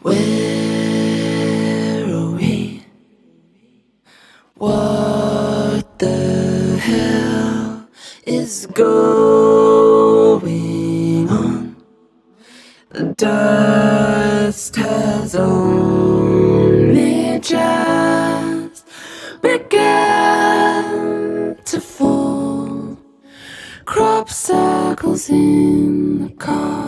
Where are we? What the hell is going on? The dust has only just begun to fall. Crop circles in the carpet,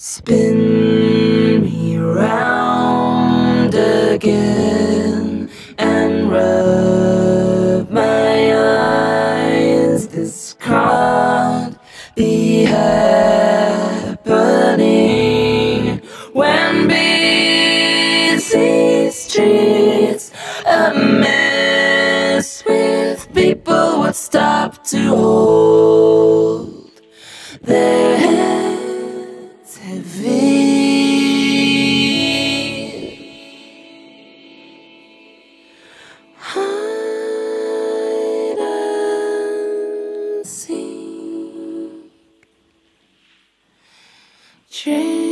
Spin me round again and rub my eyes. This can't be happening when busy streets a mess with people would stop to hold their heavy. Hide and. Trains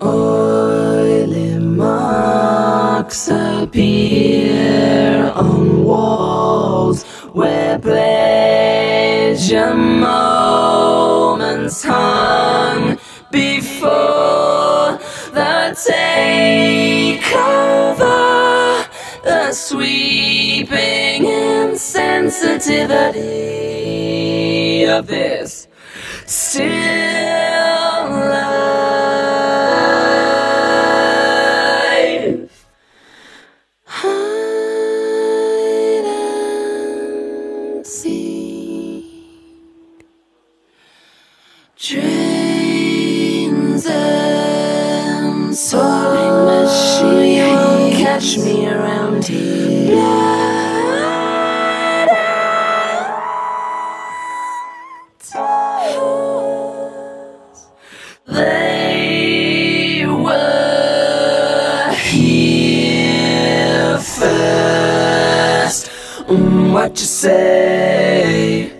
Oily marks appear on walls where pleasure moments hung before the takeover, the sweeping insensitivity of this still Trains and soaring machine won't catch me around here. Blood and. They were here first. Mm, what you say?